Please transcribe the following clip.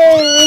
Yay!